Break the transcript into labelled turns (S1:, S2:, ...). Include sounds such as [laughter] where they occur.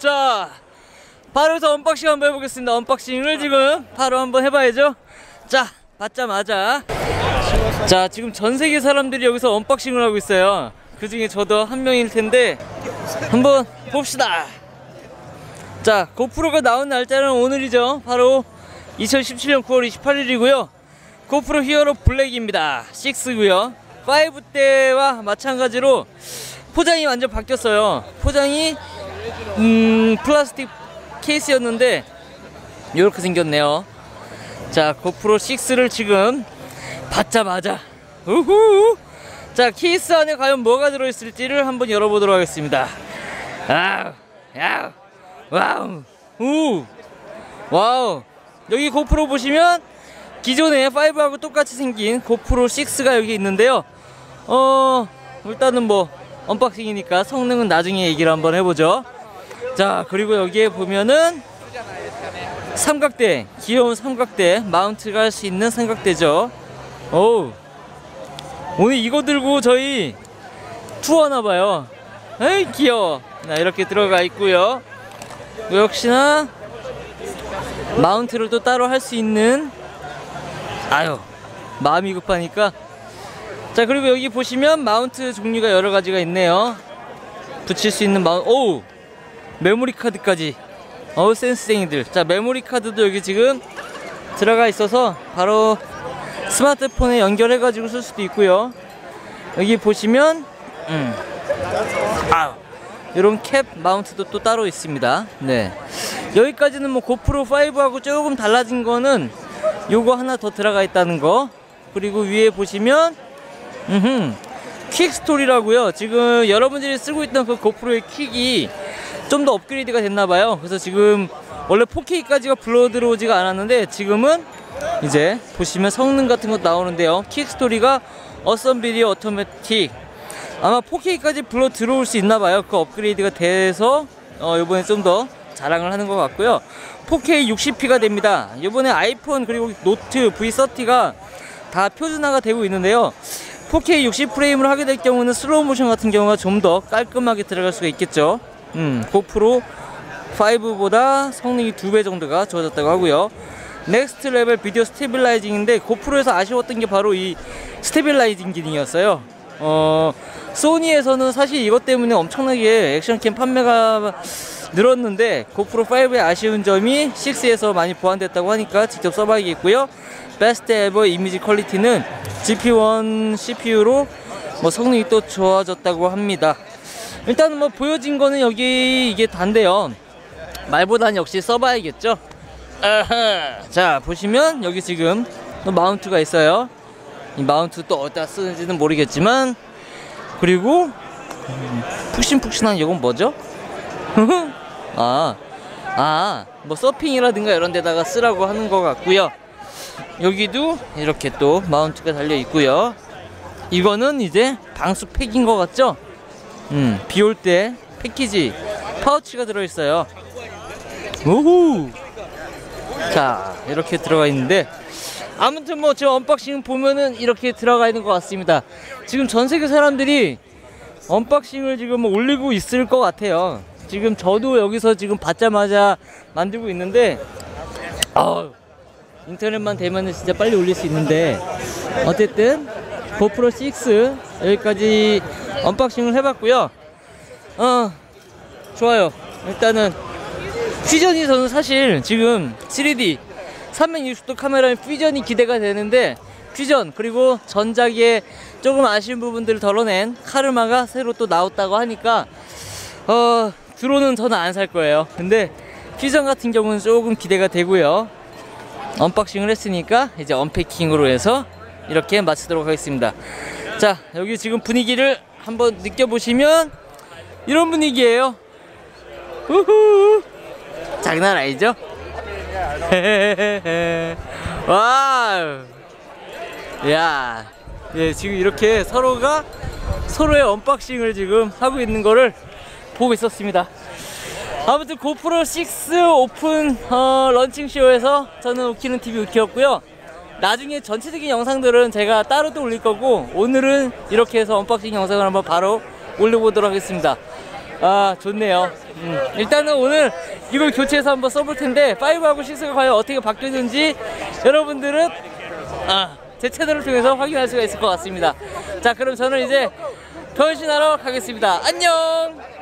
S1: 자 바로 해서 unboxing 한번 해보겠습니다. unboxing을 지금 바로 한번 해봐야죠. 자 받자마자. 자 지금 전 세계 사람들이 여기서 unboxing을 하고 있어요. 그 중에 저도 한 명일 텐데 한번 봅시다. 자 GoPro가 나온 날짜는 오늘이죠. 바로 2017년 9월 28일이고요. GoPro HERO Black입니다. 6고요. 5 때와 마찬가지로 포장이 완전 바뀌었어요. 포장이 음 플라스틱 케이스였는데 이렇게 생겼네요. 자 GoPro 6를 지금 받자마자 우후! 자 케이스 안에 과연 뭐가 들어있을지를 한번 열어보도록 하겠습니다. 아우 야우 와우 우 와우. 여기 GoPro 보시면 기존의 5하고 똑같이 생긴 GoPro 6가 여기 있는데요. 어 일단은 뭐 unboxing이니까 성능은 나중에 얘기를 한번 해보죠 자 그리고 여기에 보면은 삼각대 귀여운 삼각대 mount가 할 수 있는 삼각대죠. 오 오늘 이거 들고 저희 투어하나봐요. 에이 귀여워. 자, 이렇게 들어가 있고요. 역시나 mount를 또 따로 할 수 있는 아유 마음이 급하니까. 자 그리고 여기 보시면 마운트 종류가 여러 가지가 있네요. 붙일 수 있는 마운트 오 메모리 카드까지. 어우 센스쟁이들. 자 메모리 카드도 여기 지금 들어가 있어서 바로 스마트폰에 연결해 가지고 쓸 수도 있고요. 여기 보시면 음. 아 이런 캡 마운트도 또 따로 있습니다. 네. 여기까지는 뭐 고프로 5하고 조금 달라진 거는 요거 하나 더 들어가 있다는 거. 그리고 위에 보시면 음흠. 퀵스토리라고요. 지금 여러분들이 쓰고 있던 그 고프로의 퀵이 좀 더 업그레이드가 됐나봐요. 그래서 지금 원래 4K까지가 불러 들어오지가 않았는데 지금은 이제 보시면 성능 같은 것 나오는데요. 킥스토리가 어썸 비디오 오토매틱. 아마 4K까지 불러 들어올 수 있나봐요. 그 업그레이드가 돼서 어, 이번에 좀 더 자랑을 하는 것 같고요. 4K 60p가 됩니다. 이번에 아이폰 그리고 Note V30가 다 표준화가 되고 있는데요. 4K 60프레임을 하게 될 경우는 슬로우 모션 같은 경우가 좀 더 깔끔하게 들어갈 수가 있겠죠 음, GoPro 5보다 성능이 두 배 정도가 좋아졌다고 하고요. next level video stabilizing인데 GoPro에서 아쉬웠던 게 바로 이 stabilizing 기능이었어요. 어 소니에서는 사실 이것 때문에 엄청나게 액션캠 판매가 늘었는데 고프로 5의 아쉬운 점이 6에서 많이 보완됐다고 하니까 직접 써봐야겠고요. 베스트 에버 이미지 퀄리티는 GP1 CPU로 뭐 성능이 또 좋아졌다고 합니다 일단은 뭐 보여진 거는 여기 이게 단데요 말보다는 역시 써봐야겠죠 아하. 자 보시면 여기 지금 또 마운트가 있어요 이 마운트 또 어디다 쓰는지는 모르겠지만 그리고 음, 푹신푹신한 이건 뭐죠? [laughs] 아, 아, 뭐 서핑이라든가 이런 데다가 쓰라고 하는 것 같고요 여기도 이렇게 또 마운트가 달려 있고요 이거는 이제 방수 팩인 것 같죠? 음, 비 올 때 패키지 파우치가 들어있어요. 오호! 자 이렇게 들어가 있는데 아무튼 뭐 저 unboxing 보면은 이렇게 들어가 있는 것 같습니다. 지금 전 세계 사람들이 unboxing을 지금 올리고 있을 것 같아요. 지금 저도 여기서 지금 받자마자 만들고 있는데 어, 인터넷만 되면은 진짜 빨리 올릴 수 있는데 어쨌든 GoPro 6 여기까지 unboxing을 해봤고요. 어 좋아요. 일단은 Fusion이 저는 사실 지금 3D 360도 카메라의 Fusion이 기대가 되는데 퓨전 그리고 전작에 조금 아쉬운 부분들을 덜어낸 Karma가 새로 또 나왔다고 하니까 어 드론은 저는 안 살 거예요. 근데 퓨전 같은 경우는 조금 기대가 되고요. unboxing을 했으니까 이제 unpacking으로 해서 이렇게 마치도록 하겠습니다. 자 여기 지금 분위기를 한번 느껴보시면 이런 분위기예요. 우후. 장난 아니죠? [laughs] 와우. 야 예, 지금 이렇게 서로가 서로의 unboxing을 지금 하고 있는 거를 보고 있었습니다. 아무튼 GoPro 6 오픈 어, 런칭 쇼에서 저는 우키는 TV 우키였고요 나중에 전체적인 영상들은 제가 따로 또 올릴 거고 오늘은 이렇게 해서 unboxing 영상을 한번 바로 올려보도록 하겠습니다 아 좋네요. 음, 일단은 오늘 이걸 교체해서 한번 써볼 텐데 5하고 6가 과연 어떻게 바뀌었는지 여러분들은 아, 제 채널을 통해서 확인할 수가 있을 것 같습니다. 자 그럼 저는 이제 변신하러 가겠습니다. 안녕.